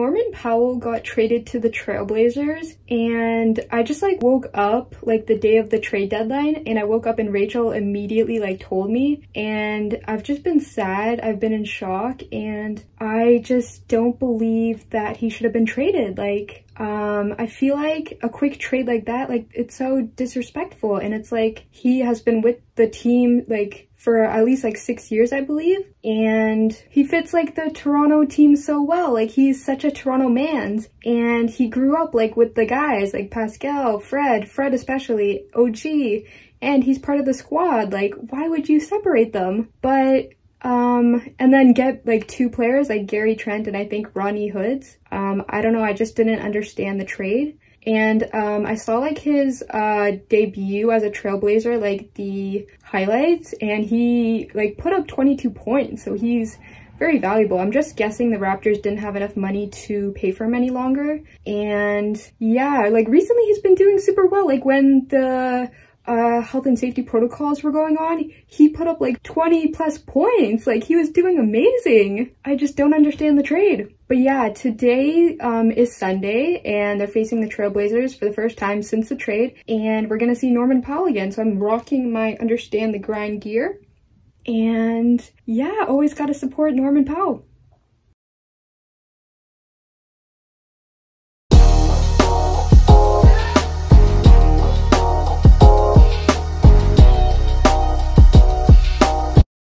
Norman Powell got traded to the Trailblazers and I just like woke up like the day of the trade deadline and I woke up and Rachel immediately like told me and I've just been sad. I've been in shock and I just don't believe that he should have been traded. Like um, I feel like a quick trade like that, like it's so disrespectful and it's like he has been with the team like for at least like six years, I believe. And he fits like the Toronto team so well. Like he's such a Toronto man and he grew up like with the guys like Pascal, Fred, Fred especially, OG, and he's part of the squad. Like why would you separate them? But um, and then get like two players like Gary Trent and I think Ronnie Hoods. Um, I don't know, I just didn't understand the trade. And um, I saw like his uh, debut as a Trailblazer, like the highlights, and he like put up 22 points. So he's very valuable. I'm just guessing the Raptors didn't have enough money to pay for him any longer. And yeah, like recently he's been doing super well. Like when the uh, health and safety protocols were going on, he put up like 20 plus points. Like he was doing amazing. I just don't understand the trade. But yeah, today um, is Sunday and they're facing the Trailblazers for the first time since the trade. And we're going to see Norman Powell again. So I'm rocking my Understand the Grind gear. And yeah, always got to support Norman Powell.